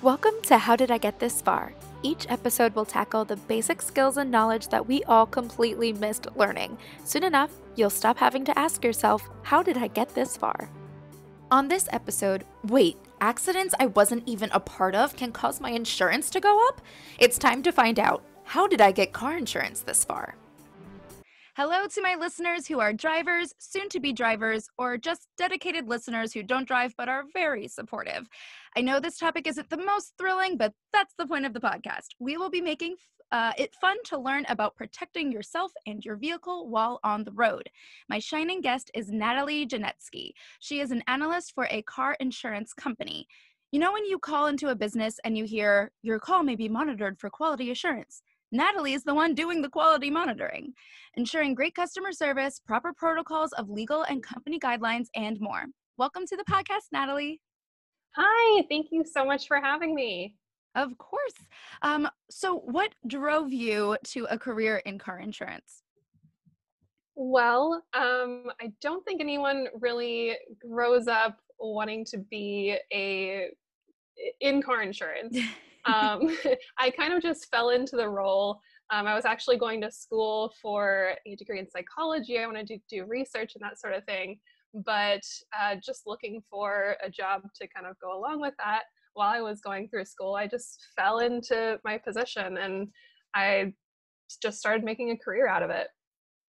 Welcome to How Did I Get This Far? Each episode will tackle the basic skills and knowledge that we all completely missed learning. Soon enough, you'll stop having to ask yourself, How did I get this far? On this episode, wait, accidents I wasn't even a part of can cause my insurance to go up? It's time to find out. How did I get car insurance this far? Hello to my listeners who are drivers, soon to be drivers, or just dedicated listeners who don't drive but are very supportive. I know this topic isn't the most thrilling, but that's the point of the podcast. We will be making uh, it fun to learn about protecting yourself and your vehicle while on the road. My shining guest is Natali Janetske. She is an analyst for a car insurance company. You know, when you call into a business and you hear your call may be monitored for quality assurance. Natali is the one doing the quality monitoring, ensuring great customer service, proper protocols of legal and company guidelines, and more. Welcome to the podcast, Natali. Hi, thank you so much for having me. Of course. Um, so, what drove you to a career in car insurance? Well, um, I don't think anyone really grows up wanting to be a in car insurance. um, I kind of just fell into the role. Um, I was actually going to school for a degree in psychology. I wanted to do research and that sort of thing. But uh, just looking for a job to kind of go along with that while I was going through school, I just fell into my position and I just started making a career out of it.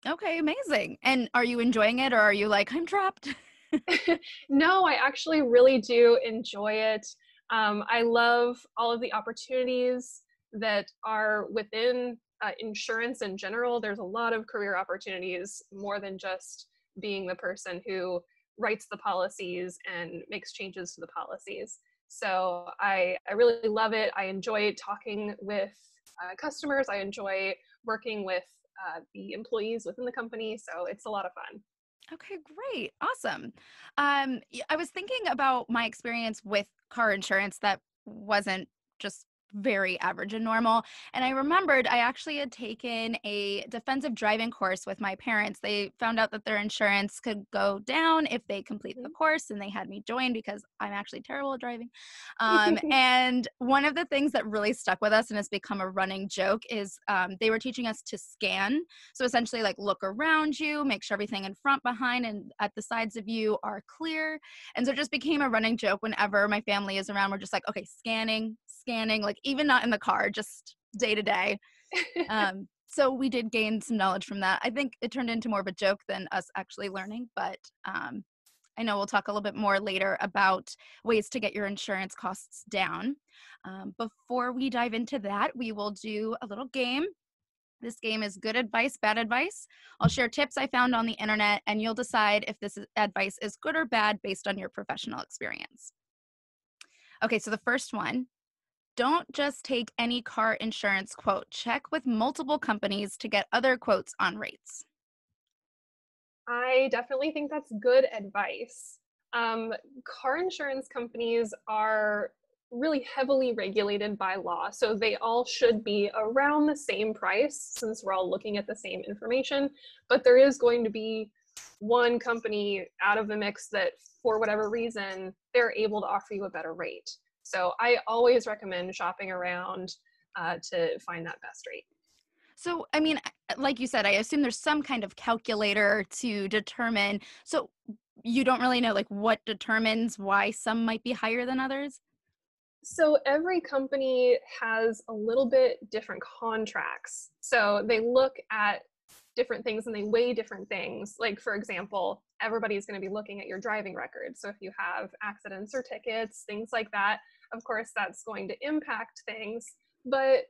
Okay, amazing. And are you enjoying it or are you like, I'm trapped? no, I actually really do enjoy it. Um, I love all of the opportunities that are within uh, insurance in general. There's a lot of career opportunities more than just being the person who writes the policies and makes changes to the policies. So I, I really love it. I enjoy talking with uh, customers. I enjoy working with uh, the employees within the company. So it's a lot of fun. Okay, great. Awesome. Um, I was thinking about my experience with car insurance that wasn't just very average and normal. And I remembered I actually had taken a defensive driving course with my parents. They found out that their insurance could go down if they complete the mm-hmm. course, and they had me join because I'm actually terrible at driving. Um, and one of the things that really stuck with us and has become a running joke is um, they were teaching us to scan. So essentially, like look around you, make sure everything in front, behind, and at the sides of you are clear. And so it just became a running joke whenever my family is around. We're just like, okay, scanning, scanning, like even not in the car, just day to day. Um, so we did gain some knowledge from that. I think it turned into more of a joke than us actually learning, but um, I know we'll talk a little bit more later about ways to get your insurance costs down. Um, before we dive into that, we will do a little game. This game is good advice, bad advice. I'll share tips I found on the internet, and you'll decide if this advice is good or bad based on your professional experience. Okay, so the first one don't just take any car insurance quote. Check with multiple companies to get other quotes on rates. I definitely think that's good advice. Um, car insurance companies are really heavily regulated by law, so they all should be around the same price since we're all looking at the same information. But there is going to be one company out of the mix that, for whatever reason, they're able to offer you a better rate. So I always recommend shopping around uh, to find that best rate. So, I mean, like you said, I assume there's some kind of calculator to determine. So, you don't really know like what determines why some might be higher than others? So, every company has a little bit different contracts. So, they look at different things and they weigh different things. Like, for example, everybody's going to be looking at your driving record. So, if you have accidents or tickets, things like that, of course, that's going to impact things. But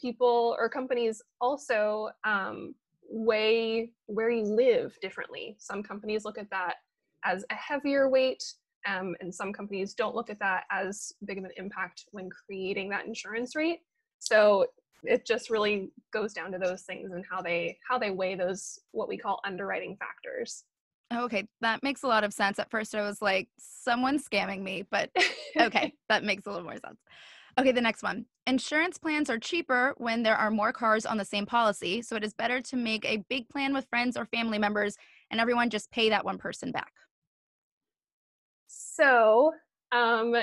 people or companies also um, weigh where you live differently. Some companies look at that as a heavier weight, um, and some companies don't look at that as big of an impact when creating that insurance rate. So it just really goes down to those things and how they how they weigh those what we call underwriting factors. Okay, that makes a lot of sense. At first I was like someone's scamming me, but okay, that makes a little more sense. Okay, the next one. Insurance plans are cheaper when there are more cars on the same policy, so it is better to make a big plan with friends or family members and everyone just pay that one person back. So, um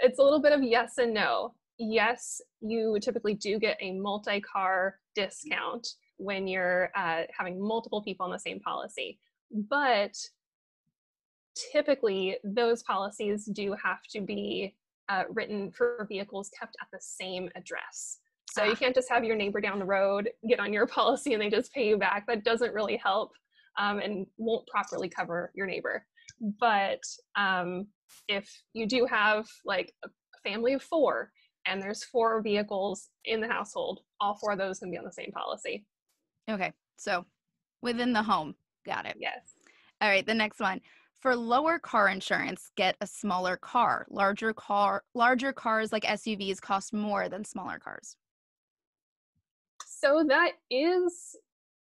it's a little bit of yes and no. Yes, you typically do get a multi car discount when you're uh, having multiple people on the same policy. But typically, those policies do have to be uh, written for vehicles kept at the same address. So you ah. can't just have your neighbor down the road get on your policy and they just pay you back. That doesn't really help um, and won't properly cover your neighbor. But um, if you do have like a family of four and there's four vehicles in the household, all four of those can be on the same policy. Okay, so within the home, got it. Yes. All right, the next one. For lower car insurance, get a smaller car. Larger car, larger cars like SUVs cost more than smaller cars. So that is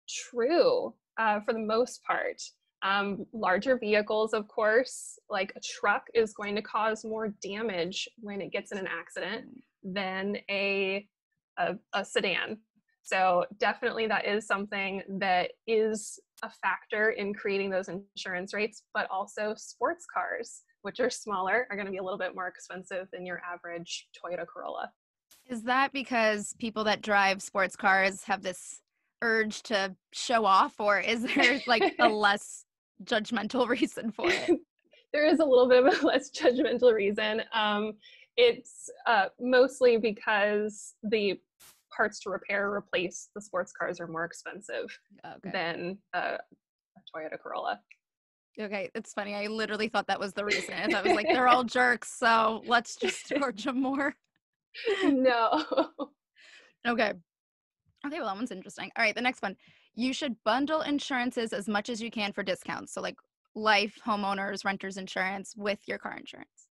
true uh, for the most part. Um, larger vehicles, of course, like a truck, is going to cause more damage when it gets in an accident than a, a, a sedan. So definitely that is something that is a factor in creating those insurance rates, but also sports cars, which are smaller, are going to be a little bit more expensive than your average Toyota Corolla. Is that because people that drive sports cars have this urge to show off, or is there like a less judgmental reason for it? there is a little bit of a less judgmental reason. Um, it's uh, mostly because the parts to repair or replace the sports cars are more expensive okay. than a Toyota Corolla. Okay, it's funny. I literally thought that was the reason. I was like, they're all jerks, so let's just charge them more. No. okay. Okay, well, that one's interesting. All right, the next one. You should bundle insurances as much as you can for discounts. So, like life, homeowners, renters insurance with your car insurance.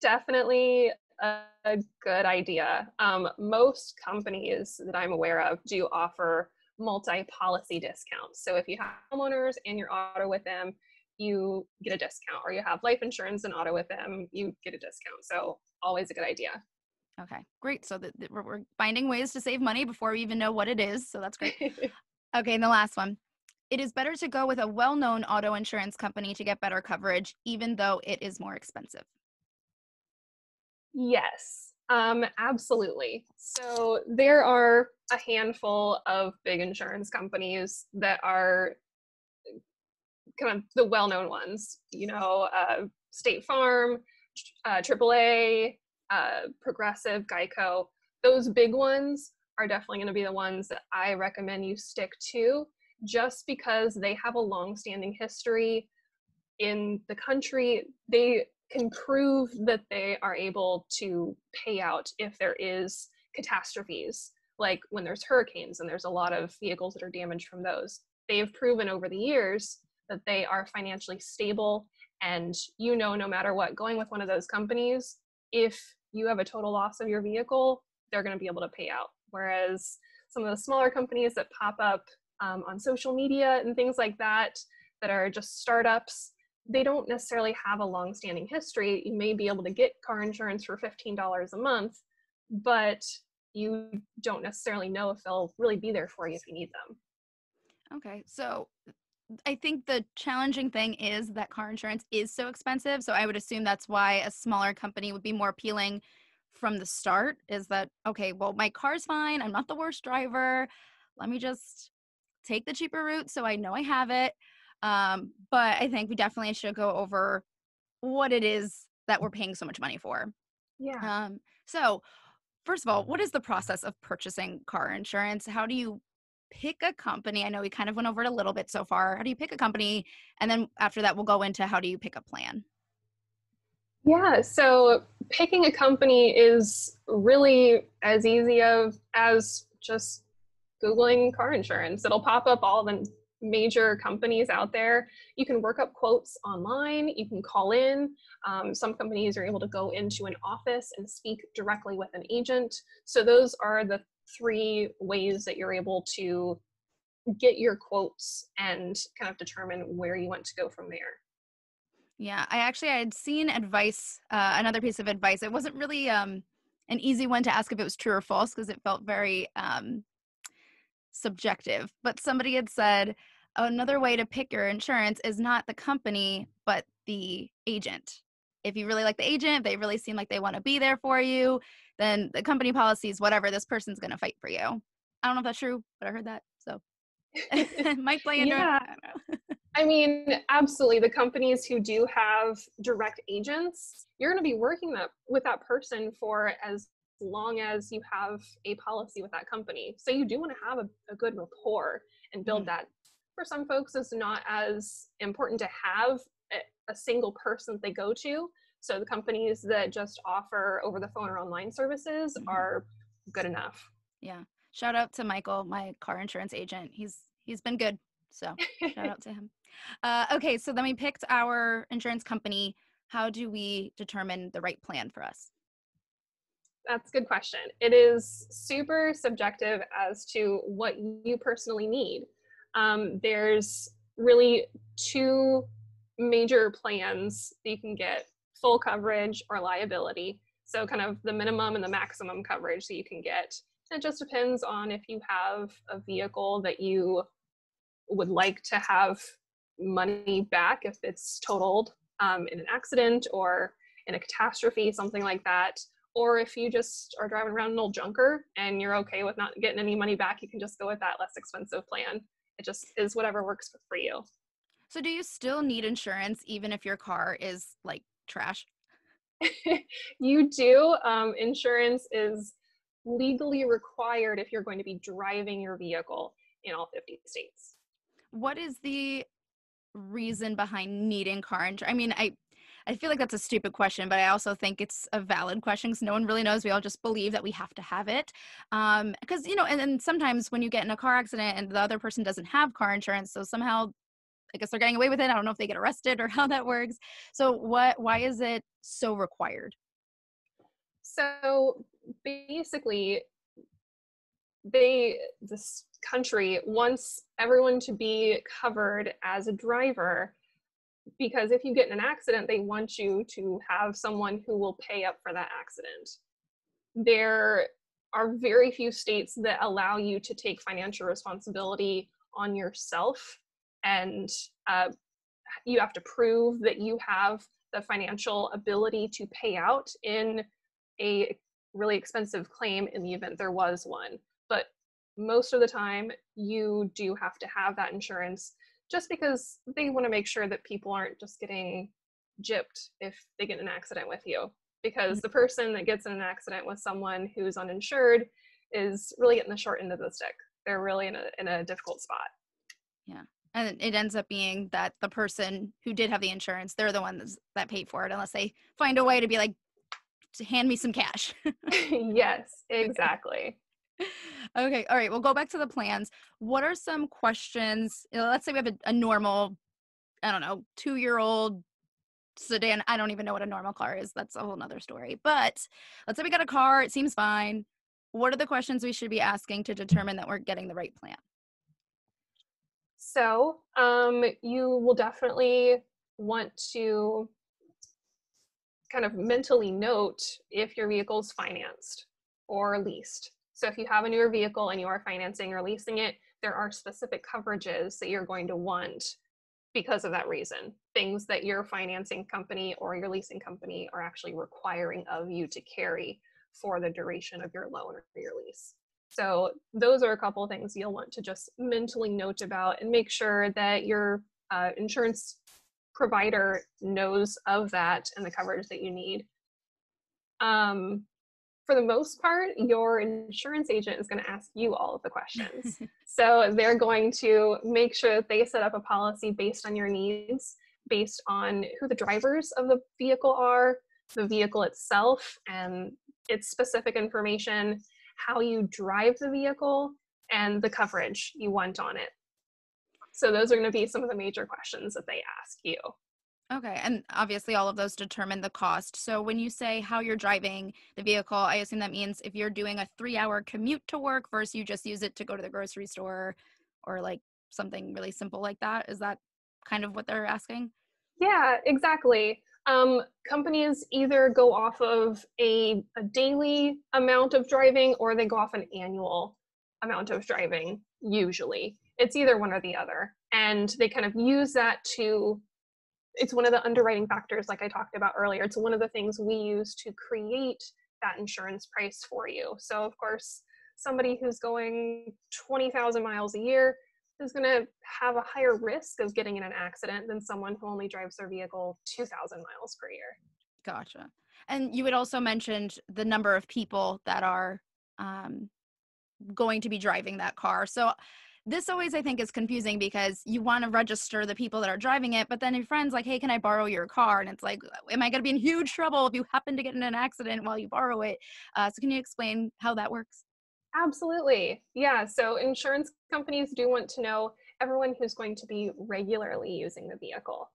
Definitely a, good idea. Um, most companies that I'm aware of do offer multi policy discounts. So, if you have homeowners and your auto with them, you get a discount, or you have life insurance and auto with them, you get a discount. So, always a good idea. Okay, great. So that we're, we're finding ways to save money before we even know what it is. So that's great. okay, and the last one. It is better to go with a well known auto insurance company to get better coverage, even though it is more expensive. Yes, um, absolutely. So there are a handful of big insurance companies that are kind of the well known ones, you know, uh, State Farm, uh, AAA, uh, Progressive, Geico, those big ones are definitely going to be the ones that I recommend you stick to just because they have a long standing history in the country. They can prove that they are able to pay out if there is catastrophes, like when there's hurricanes and there's a lot of vehicles that are damaged from those. They've proven over the years that they are financially stable and you know no matter what going with one of those companies if you have a total loss of your vehicle, they're going to be able to pay out. Whereas some of the smaller companies that pop up um, on social media and things like that, that are just startups, they don't necessarily have a long standing history. You may be able to get car insurance for $15 a month, but you don't necessarily know if they'll really be there for you if you need them. Okay, so I think the challenging thing is that car insurance is so expensive. So I would assume that's why a smaller company would be more appealing from the start is that, okay, well, my car's fine. I'm not the worst driver. Let me just take the cheaper route so I know I have it. Um, but I think we definitely should go over what it is that we're paying so much money for. Yeah. Um, so, first of all, what is the process of purchasing car insurance? How do you pick a company? I know we kind of went over it a little bit so far. How do you pick a company? And then after that, we'll go into how do you pick a plan? Yeah, so picking a company is really as easy of as just googling car insurance. It'll pop up all the major companies out there. You can work up quotes online. You can call in. Um, some companies are able to go into an office and speak directly with an agent. So those are the three ways that you're able to get your quotes and kind of determine where you want to go from there. Yeah, I actually I had seen advice, uh, another piece of advice. It wasn't really um, an easy one to ask if it was true or false because it felt very um, subjective. But somebody had said another way to pick your insurance is not the company but the agent. if you really like the agent, they really seem like they want to be there for you, then the company policies, whatever, this person's going to fight for you. I don't know if that's true, but I heard that. So might play into yeah. it. I, I mean, absolutely. The companies who do have direct agents, you're going to be working that with that person for as long as you have a policy with that company. So you do want to have a, a good rapport and build mm. that. For some folks, it's not as important to have a, a single person they go to. So the companies that just offer over the phone or online services mm-hmm. are good enough. Yeah. Shout out to Michael, my car insurance agent. He's he's been good. So shout out to him. Uh, okay, so then we picked our insurance company. How do we determine the right plan for us? That's a good question. It is super subjective as to what you personally need. Um, there's really two major plans that you can get full coverage or liability. So, kind of the minimum and the maximum coverage that you can get. It just depends on if you have a vehicle that you would like to have money back if it's totaled um, in an accident or in a catastrophe, something like that or if you just are driving around an old junker and you're okay with not getting any money back, you can just go with that less expensive plan. It just is whatever works for you. So, do you still need insurance even if your car is like trash? you do. Um, insurance is legally required if you're going to be driving your vehicle in all 50 states. What is the reason behind needing car insurance? I mean, I I feel like that's a stupid question, but I also think it's a valid question because no one really knows. We all just believe that we have to have it. Because, um, you know, and then sometimes when you get in a car accident and the other person doesn't have car insurance, so somehow I guess they're getting away with it. I don't know if they get arrested or how that works. So what why is it so required? So basically they this country wants everyone to be covered as a driver because if you get in an accident, they want you to have someone who will pay up for that accident. There are very few states that allow you to take financial responsibility on yourself, and uh, you have to prove that you have the financial ability to pay out in a really expensive claim in the event there was one. But most of the time, you do have to have that insurance just because they want to make sure that people aren't just getting gypped if they get in an accident with you. Because the mm-hmm. person that gets in an accident with someone who's uninsured is really getting the short end of the stick. They're really in a in a difficult spot. Yeah. And it ends up being that the person who did have the insurance, they're the ones that paid for it, unless they find a way to be like, to hand me some cash. yes, exactly okay all right we'll go back to the plans. What are some questions you know, let's say we have a, a normal i don't know two year old sedan i don't even know what a normal car is that's a whole nother story but let's say we got a car it seems fine. What are the questions we should be asking to determine that we're getting the right plan? So um, you will definitely want to kind of mentally note if your vehicle is financed or leased so if you have a newer vehicle and you are financing or leasing it, there are specific coverages that you're going to want because of that reason. Things that your financing company or your leasing company are actually requiring of you to carry for the duration of your loan or your lease. So those are a couple things you'll want to just mentally note about and make sure that your uh, insurance provider knows of that and the coverage that you need. Um, for the most part, your insurance agent is going to ask you all of the questions. so they're going to make sure that they set up a policy based on your needs, based on who the drivers of the vehicle are, the vehicle itself, and its specific information, how you drive the vehicle, and the coverage you want on it. So those are going to be some of the major questions that they ask you. Okay. And obviously, all of those determine the cost. So, when you say how you're driving the vehicle, I assume that means if you're doing a three hour commute to work versus you just use it to go to the grocery store or like something really simple like that. Is that kind of what they're asking? Yeah, exactly. Um, companies either go off of a, a daily amount of driving or they go off an annual amount of driving, usually. It's either one or the other. And they kind of use that to it's one of the underwriting factors, like I talked about earlier. It's one of the things we use to create that insurance price for you. So, of course, somebody who's going 20,000 miles a year is going to have a higher risk of getting in an accident than someone who only drives their vehicle 2,000 miles per year. Gotcha. And you had also mentioned the number of people that are um, going to be driving that car. So this always I think is confusing because you want to register the people that are driving it, but then your friends like, "Hey, can I borrow your car?" And it's like, "Am I going to be in huge trouble if you happen to get in an accident while you borrow it?" Uh, so can you explain how that works? Absolutely. Yeah. So insurance companies do want to know everyone who's going to be regularly using the vehicle.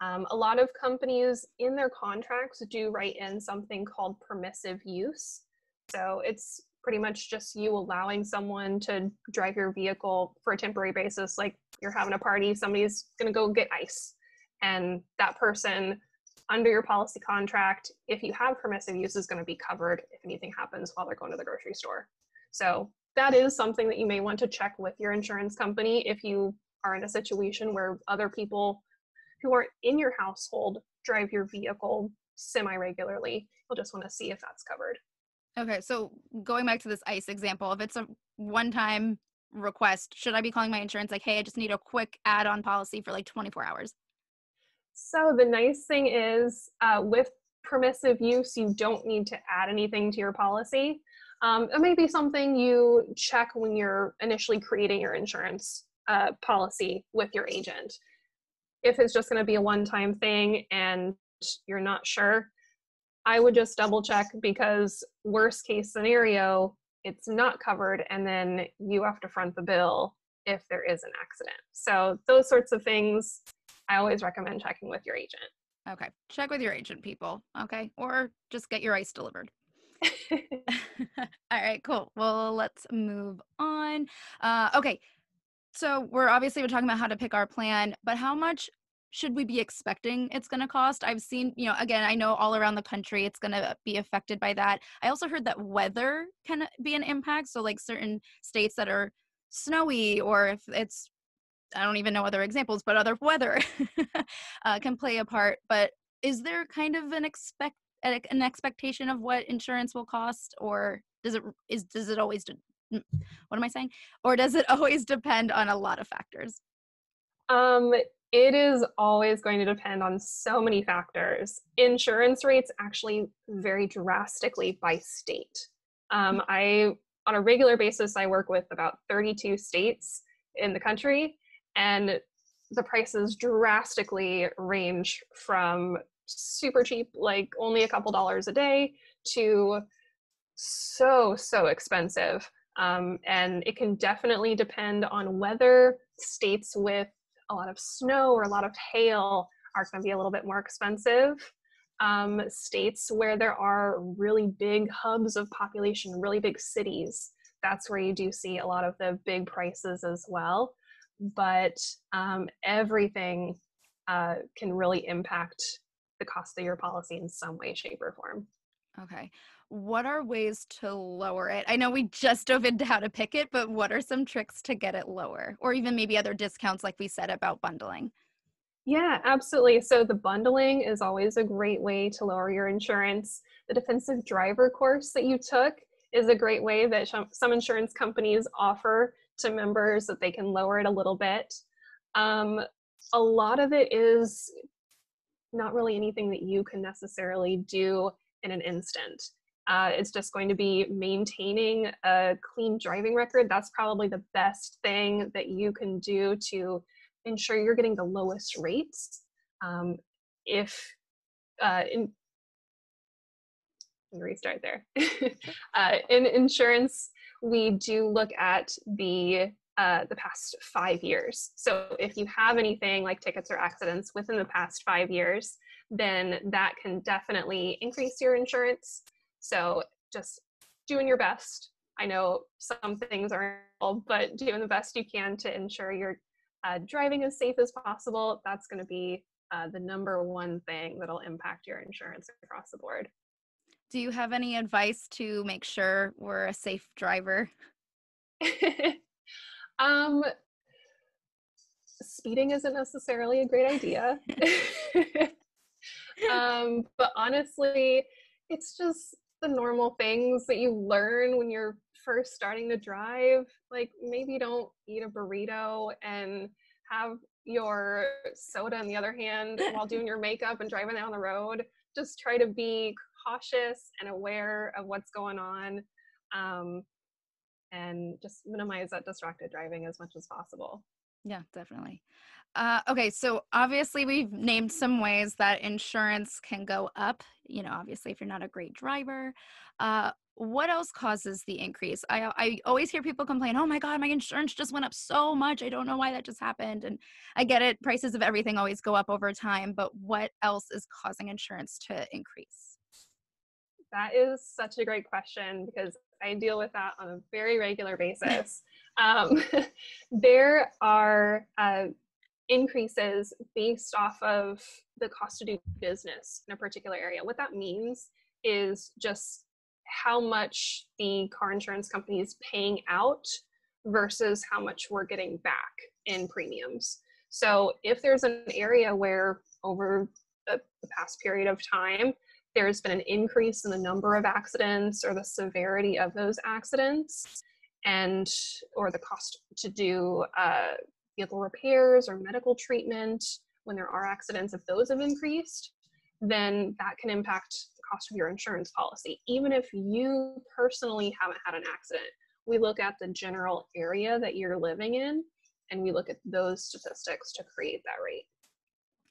Um, a lot of companies in their contracts do write in something called permissive use. So it's pretty much just you allowing someone to drive your vehicle for a temporary basis. Like you're having a party, somebody's going to go get ice. And that person under your policy contract, if you have permissive use, is going to be covered if anything happens while they're going to the grocery store. So that is something that you may want to check with your insurance company if you are in a situation where other people who aren't in your household drive your vehicle semi regularly. You'll just want to see if that's covered. Okay, so going back to this ice example, if it's a one time request, should I be calling my insurance like, hey, I just need a quick add on policy for like 24 hours? So the nice thing is uh, with permissive use, you don't need to add anything to your policy. Um, it may be something you check when you're initially creating your insurance uh, policy with your agent. If it's just going to be a one time thing and you're not sure, I would just double check because worst case scenario, it's not covered and then you have to front the bill if there is an accident. So those sorts of things, I always recommend checking with your agent. Okay. Check with your agent, people. Okay. Or just get your ice delivered. All right, cool. Well, let's move on. Uh, okay. So we're obviously we're talking about how to pick our plan, but how much should we be expecting it's going to cost? I've seen, you know, again, I know all around the country it's going to be affected by that. I also heard that weather can be an impact. So, like certain states that are snowy, or if it's, I don't even know other examples, but other weather uh, can play a part. But is there kind of an expect an expectation of what insurance will cost, or does it is does it always? what am I saying? Or does it always depend on a lot of factors? Um, it is always going to depend on so many factors. Insurance rates actually vary drastically by state. Um, I, on a regular basis, I work with about 32 states in the country, and the prices drastically range from super cheap, like only a couple dollars a day, to so, so expensive. Um, and it can definitely depend on whether states with a lot of snow or a lot of hail are going to be a little bit more expensive. Um, states where there are really big hubs of population, really big cities, that's where you do see a lot of the big prices as well. But um, everything uh, can really impact the cost of your policy in some way, shape, or form. Okay. What are ways to lower it? I know we just dove into how to pick it, but what are some tricks to get it lower? Or even maybe other discounts, like we said about bundling? Yeah, absolutely. So the bundling is always a great way to lower your insurance. The defensive driver course that you took is a great way that some insurance companies offer to members that they can lower it a little bit. Um, a lot of it is not really anything that you can necessarily do in an instant. Uh, it's just going to be maintaining a clean driving record. That's probably the best thing that you can do to ensure you're getting the lowest rates. Um, if uh, in, restart there. uh, in insurance, we do look at the uh, the past five years. So if you have anything like tickets or accidents within the past five years, then that can definitely increase your insurance. So just doing your best. I know some things are, but doing the best you can to ensure you're uh, driving as safe as possible. That's going to be uh, the number one thing that'll impact your insurance across the board. Do you have any advice to make sure we're a safe driver? um, speeding isn't necessarily a great idea. um, but honestly, it's just the normal things that you learn when you're first starting to drive. Like maybe don't eat a burrito and have your soda on the other hand while doing your makeup and driving down the road. Just try to be cautious and aware of what's going on. Um, and just minimize that distracted driving as much as possible. Yeah, definitely. Uh, okay, so obviously we've named some ways that insurance can go up. You know, obviously if you're not a great driver, uh, what else causes the increase? I I always hear people complain, "Oh my god, my insurance just went up so much. I don't know why that just happened." And I get it, prices of everything always go up over time, but what else is causing insurance to increase? That is such a great question because I deal with that on a very regular basis. um, there are uh, increases based off of the cost to do business in a particular area. What that means is just how much the car insurance company is paying out versus how much we're getting back in premiums. So if there's an area where over the, the past period of time, there's been an increase in the number of accidents or the severity of those accidents and or the cost to do uh, vehicle repairs or medical treatment when there are accidents if those have increased then that can impact the cost of your insurance policy. Even if you personally haven't had an accident we look at the general area that you're living in and we look at those statistics to create that rate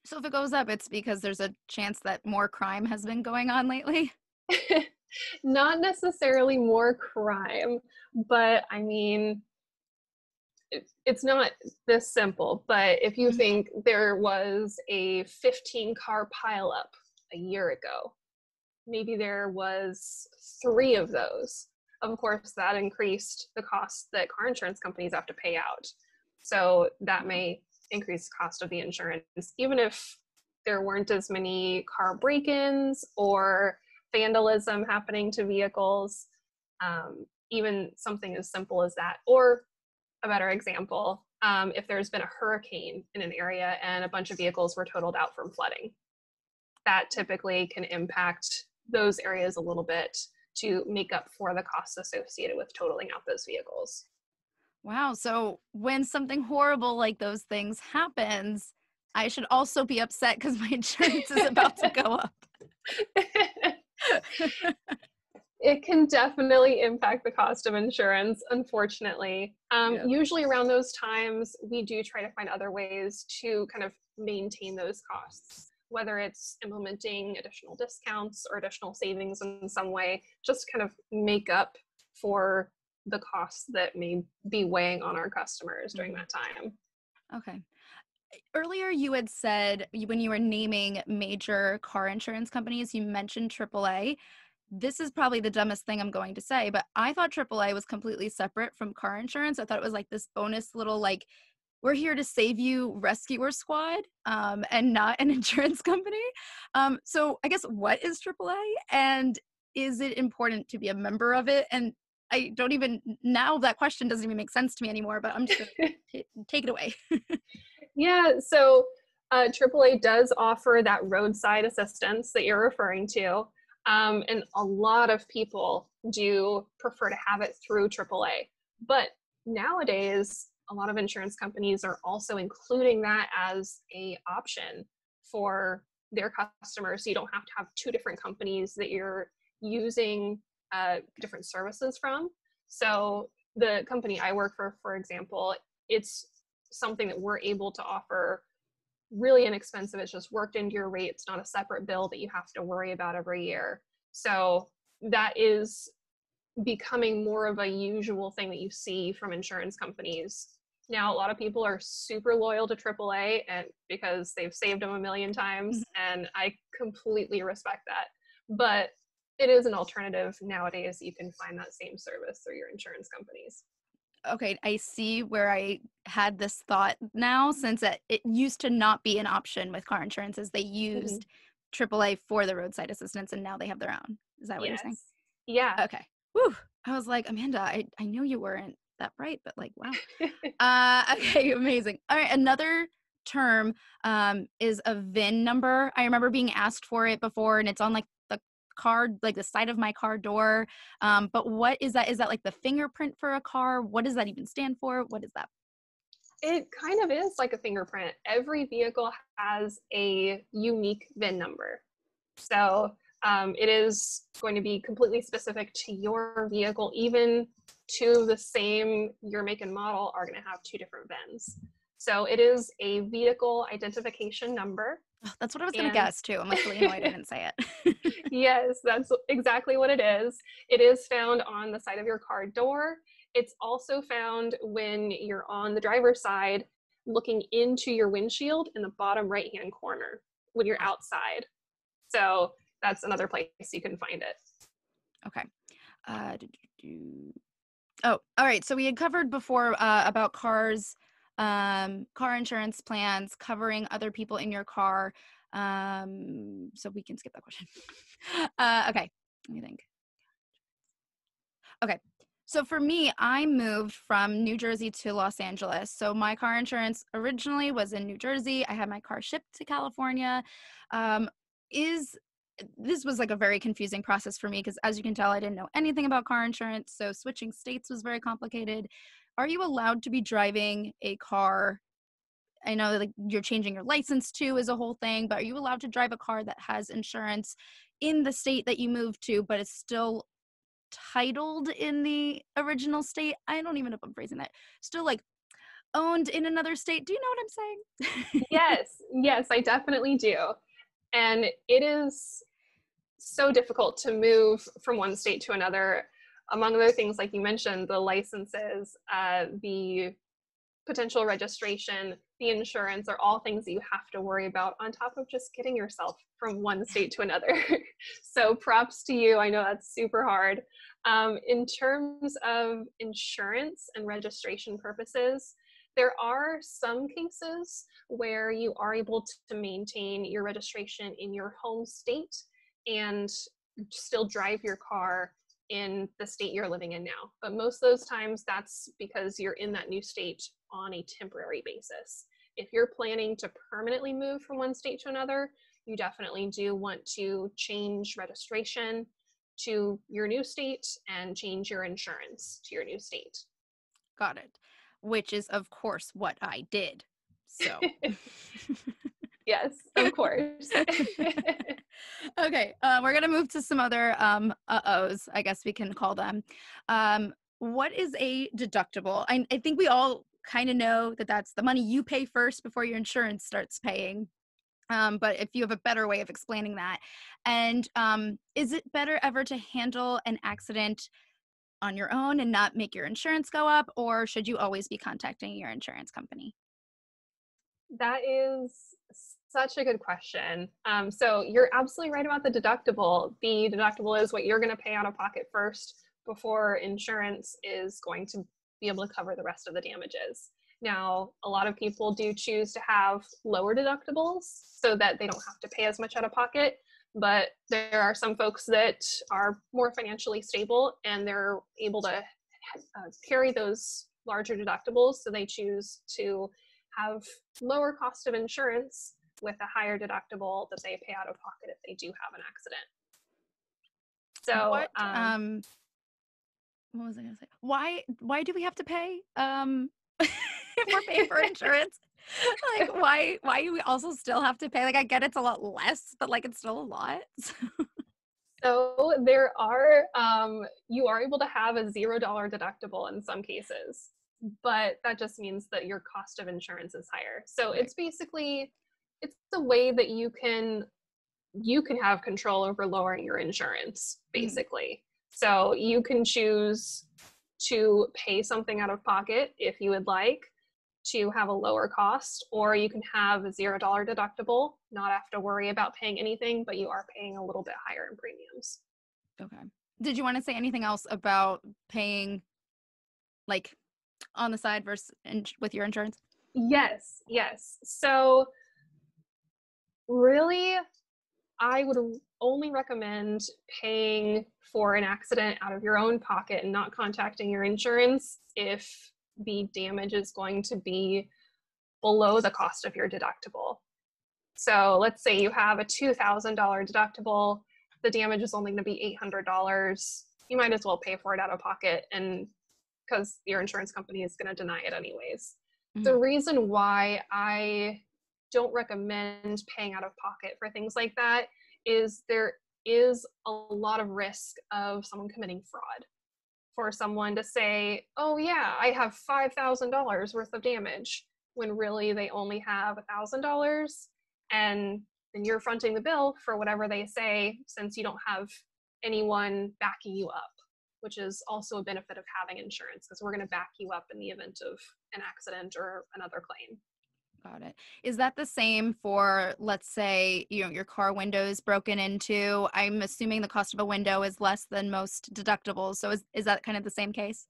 so if it goes up, it's because there's a chance that more crime has been going on lately? Not necessarily more crime, but I mean, it's not this simple. But if you mm-hmm. think there was a 15 car pileup a year ago, maybe there was three of those. Of course, that increased the cost that car insurance companies have to pay out. So that may increased cost of the insurance, even if there weren't as many car break-ins or vandalism happening to vehicles, um, even something as simple as that. Or a better example, um, if there's been a hurricane in an area and a bunch of vehicles were totaled out from flooding, that typically can impact those areas a little bit to make up for the costs associated with totaling out those vehicles. Wow. So when something horrible like those things happens, I should also be upset because my insurance is about to go up. it can definitely impact the cost of insurance, unfortunately. Um, yeah. Usually, around those times, we do try to find other ways to kind of maintain those costs, whether it's implementing additional discounts or additional savings in some way, just kind of make up for the costs that may be weighing on our customers during mm-hmm. that time. Okay. Earlier, you had said when you were naming major car insurance companies, you mentioned AAA. This is probably the dumbest thing I'm going to say, but I thought AAA was completely separate from car insurance. I thought it was like this bonus little, like, we're here to save you rescuer squad um, and not an insurance company. Um, so, I guess what is AAA? And is it important to be a member of it? And I don't even now that question doesn't even make sense to me anymore. But I'm just gonna t- take it away. yeah. So uh, AAA does offer that roadside assistance that you're referring to, um, and a lot of people do prefer to have it through AAA. But nowadays, a lot of insurance companies are also including that as a option for their customers. So you don't have to have two different companies that you're using uh, different services from. So the company I work for, for example, it's something that we're able to offer really inexpensive. It's just worked into your rate. It's not a separate bill that you have to worry about every year. So that is becoming more of a usual thing that you see from insurance companies. Now, a lot of people are super loyal to AAA and because they've saved them a million times, mm-hmm. and I completely respect that. But it is an alternative nowadays. You can find that same service through your insurance companies. Okay, I see where I had this thought now since it, it used to not be an option with car insurances. They used mm-hmm. AAA for the roadside assistance and now they have their own. Is that what yes. you're saying? Yeah. Okay. Whew. I was like, Amanda, I, I knew you weren't that bright, but like, wow. uh, okay, amazing. All right, another term um, is a VIN number. I remember being asked for it before, and it's on like car, like the side of my car door. Um, but what is that? Is that like the fingerprint for a car? What does that even stand for? What is that? It kind of is like a fingerprint. Every vehicle has a unique VIN number. So um, it is going to be completely specific to your vehicle, even to the same year, make, and model are going to have two different VINs. So it is a vehicle identification number. Oh, that's what I was going to guess too. I'm like really annoyed I didn't say it. yes, that's exactly what it is. It is found on the side of your car door. It's also found when you're on the driver's side looking into your windshield in the bottom right hand corner when you're outside. So that's another place you can find it. Okay. Uh, oh, all right. So we had covered before uh, about cars, um, car insurance plans, covering other people in your car. Um, so we can skip that question. uh, okay. Let me think. Okay. So for me, I moved from New Jersey to Los Angeles. So my car insurance originally was in New Jersey. I had my car shipped to California. Um, is this was like a very confusing process for me because as you can tell i didn't know anything about car insurance so switching states was very complicated are you allowed to be driving a car? I know like you're changing your license to is a whole thing but are you allowed to drive a car that has insurance in the state that you moved to but it's still titled in the original state? I don't even know if i'm phrasing that. Still like owned in another state? Do you know what i'm saying? Yes yes i definitely do. And it is so difficult to move from one state to another. Among other things, like you mentioned, the licenses, uh, the potential registration, the insurance are all things that you have to worry about on top of just getting yourself from one state to another. so props to you. I know that's super hard. Um, in terms of insurance and registration purposes, there are some cases where you are able to maintain your registration in your home state and still drive your car in the state you're living in now. But most of those times, that's because you're in that new state on a temporary basis. If you're planning to permanently move from one state to another, you definitely do want to change registration to your new state and change your insurance to your new state. Got it. Which is, of course, what I did. So. yes, of course. okay, uh, we're gonna move to some other um, uh-ohs, I guess we can call them. Um, what is a deductible? I, I think we all kind of know that that's the money you pay first before your insurance starts paying. Um, but if you have a better way of explaining that, and um, is it better ever to handle an accident on your own and not make your insurance go up, or should you always be contacting your insurance company? That is such a good question. Um, so you're absolutely right about the deductible. The deductible is what you're going to pay out of pocket first before insurance is going to be able to cover the rest of the damages. Now, a lot of people do choose to have lower deductibles so that they don't have to pay as much out of pocket. But there are some folks that are more financially stable and they're able to uh, carry those larger deductibles. So they choose to have lower cost of insurance with a higher deductible that they pay out of pocket if they do have an accident. So, what, um, um what was I going to say? Why why do we have to pay um if we're paying for insurance? like why why do we also still have to pay? Like I get it's a lot less, but like it's still a lot. so there are um you are able to have a zero dollar deductible in some cases but that just means that your cost of insurance is higher. So right. it's basically it's a way that you can you can have control over lowering your insurance mm-hmm. basically. Mm-hmm. So you can choose to pay something out of pocket if you would like to have a lower cost or you can have a zero dollar deductible not have to worry about paying anything but you are paying a little bit higher in premiums okay did you want to say anything else about paying like on the side versus in, with your insurance? Yes, yes. So really I would only recommend paying for an accident out of your own pocket and not contacting your insurance if the damage is going to be below the cost of your deductible. So let's say you have a $2,000 deductible, the damage is only going to be $800. You might as well pay for it out of pocket and because your insurance company is going to deny it anyways. Mm-hmm. The reason why I don't recommend paying out of pocket for things like that is there is a lot of risk of someone committing fraud for someone to say, oh, yeah, I have $5,000 worth of damage, when really they only have $1,000. And then you're fronting the bill for whatever they say since you don't have anyone backing you up, which is also a benefit of having insurance because we're going to back you up in the event of an accident or another claim. Got it. Is that the same for, let's say, you know, your car window is broken into? I'm assuming the cost of a window is less than most deductibles. So is, is that kind of the same case?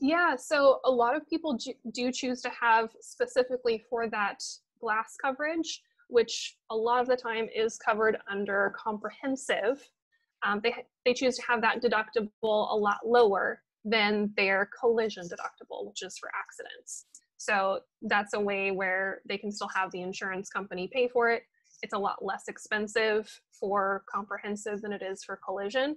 Yeah. So a lot of people do choose to have specifically for that glass coverage, which a lot of the time is covered under comprehensive. Um, they, they choose to have that deductible a lot lower than their collision deductible, which is for accidents. So that's a way where they can still have the insurance company pay for it. It's a lot less expensive for comprehensive than it is for collision.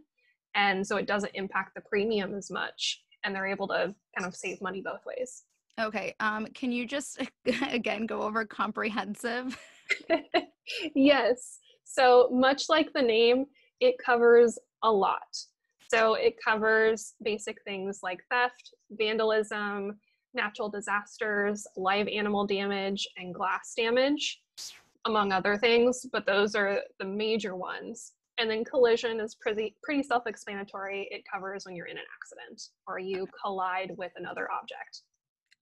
And so it doesn't impact the premium as much. And they're able to kind of save money both ways. Okay. Um, can you just again go over comprehensive? yes. So much like the name, it covers a lot. So it covers basic things like theft, vandalism, natural disasters, live animal damage, and glass damage, among other things, but those are the major ones. And then collision is pretty, pretty self explanatory. It covers when you're in an accident or you collide with another object.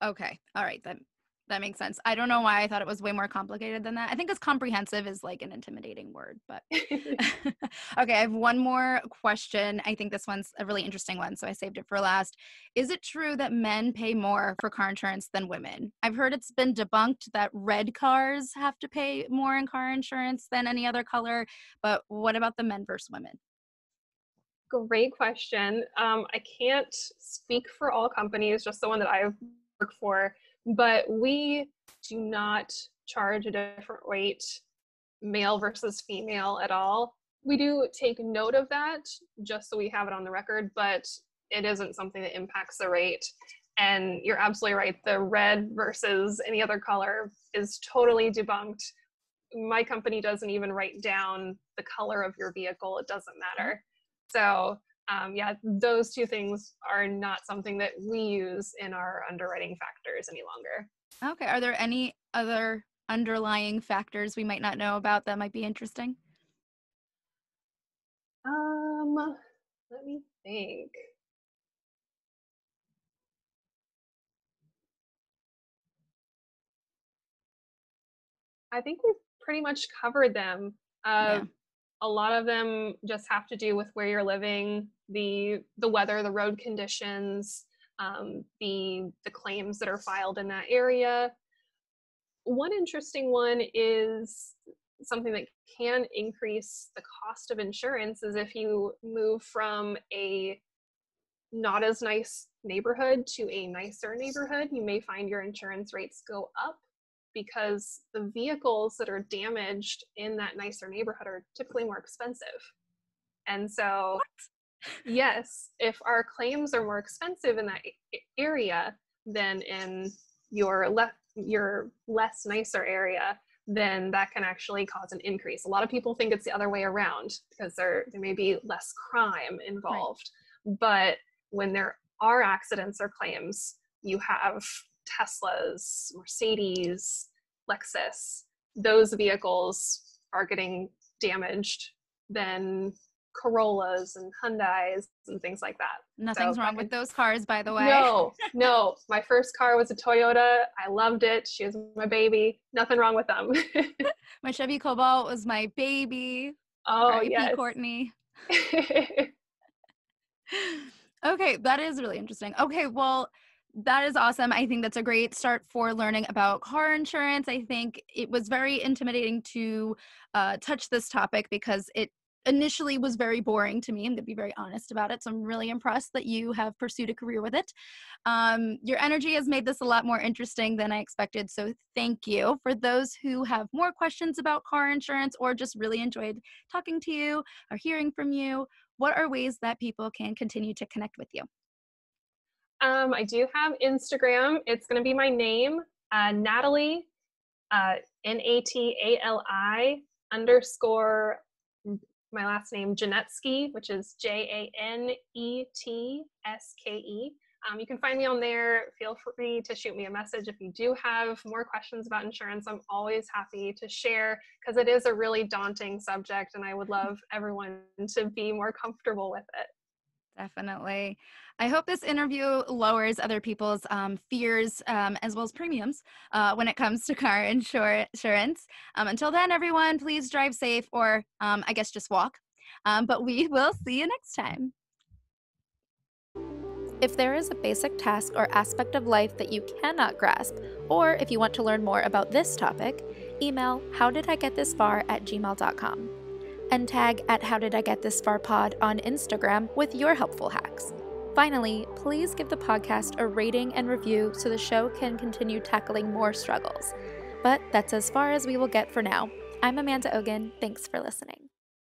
Okay. All right. That that makes sense. I don't know why I thought it was way more complicated than that. I think it's comprehensive is like an intimidating word, but okay, I have one more question. I think this one's a really interesting one, so I saved it for last. Is it true that men pay more for car insurance than women? I've heard it's been debunked that red cars have to pay more in car insurance than any other color, but what about the men versus women? Great question. Um, I can't speak for all companies, just the one that I've worked for but we do not charge a different rate male versus female at all. We do take note of that just so we have it on the record, but it isn't something that impacts the rate. And you're absolutely right. The red versus any other color is totally debunked. My company doesn't even write down the color of your vehicle, it doesn't matter. So um, yeah, those two things are not something that we use in our underwriting factors any longer. Okay. Are there any other underlying factors we might not know about that might be interesting? Um, let me think. I think we've pretty much covered them. Uh, yeah a lot of them just have to do with where you're living, the the weather, the road conditions, um, the the claims that are filed in that area. One interesting one is something that can increase the cost of insurance is if you move from a not as nice neighborhood to a nicer neighborhood, you may find your insurance rates go up because the vehicles that are damaged in that nicer neighborhood are typically more expensive. And so? Yes, if our claims are more expensive in that area than in your left your less nicer area, then that can actually cause an increase. A lot of people think it's the other way around because there there may be less crime involved. Right. But when there are accidents or claims, you have Teslas, Mercedes, Lexus, those vehicles are getting damaged than Corollas and Hyundais and things like that. Nothing's so, wrong with those cars, by the way. No, no. My first car was a Toyota. I loved it. She was my baby. Nothing wrong with them. my Chevy Cobalt was my baby. Oh, yes. Courtney. okay, that is really interesting. Okay, well, that is awesome. I think that's a great start for learning about car insurance. I think it was very intimidating to uh, touch this topic because it initially was very boring to me and to be very honest about it so i'm really impressed that you have pursued a career with it. Um, your energy has made this a lot more interesting than i expected so thank you. For those who have more questions about car insurance or just really enjoyed talking to you or hearing from you what are ways that people can continue to connect with you? Um, i do have instagram. It's going to be my name uh, Natali uh, n-a-t-a-l-i underscore my last name, Janetske, which is J A N E T S K E. Um, you can find me on there. Feel free to shoot me a message if you do have more questions about insurance. I'm always happy to share because it is a really daunting subject and I would love everyone to be more comfortable with it. Definitely. I hope this interview lowers other people's um, fears um, as well as premiums uh, when it comes to car insurance. Um, until then, everyone, please drive safe or um, I guess just walk. Um, but we will see you next time. If there is a basic task or aspect of life that you cannot grasp, or if you want to learn more about this topic, email howdidigetthisfar at gmail.com and tag at How Did I Get This Far Pod on Instagram with your helpful hacks. Finally, please give the podcast a rating and review so the show can continue tackling more struggles. But that's as far as we will get for now. I'm Amanda Ogen. Thanks for listening.